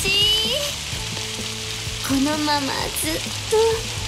ちいい。このままずっと。